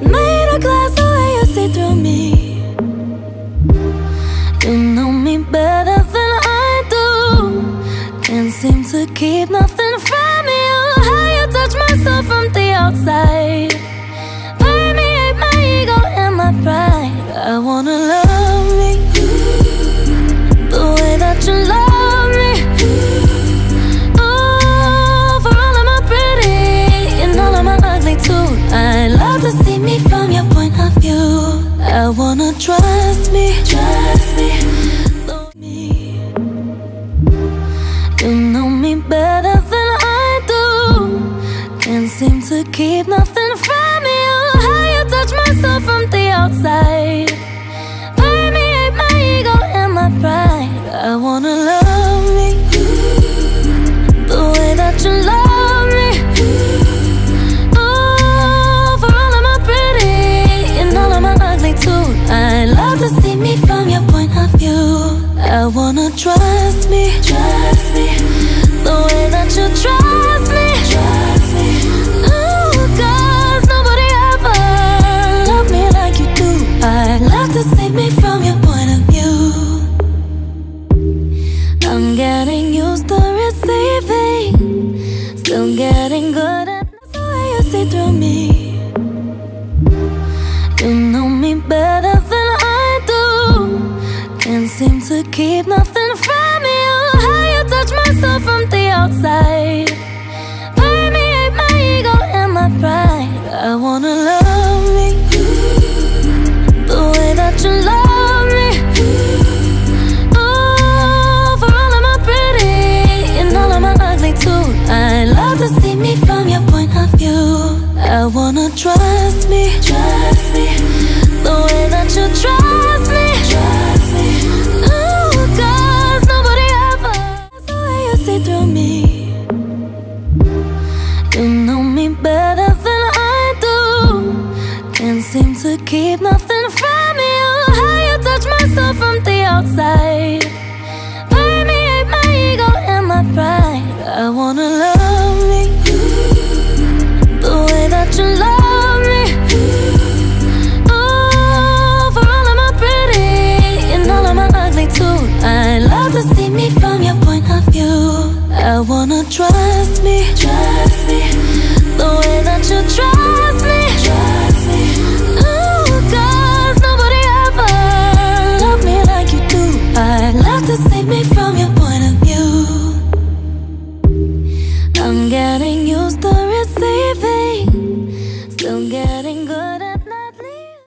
Made of glass the way you see through me. You know me better than I do. Can't seem to keep nothing from you. Oh, how you touch my soul from the outside. Trust me, trust me, love me. You know me better than I do. Can't seem to keep nothing from you. Oh, how you touch my soul from the outside. You know me better than I do. Can't seem to keep nothing trust me, trust me, the way that you trust me, trust me. Ooh, 'cause nobody ever the way you see through me. You know me better than I do. Can't seem to keep nothing from you. How you touch my soul from the outside. Wanna trust me, trust me, the way that you trust me, trust me. Ooh, 'cause nobody ever loved me like you do. I'd love to see me from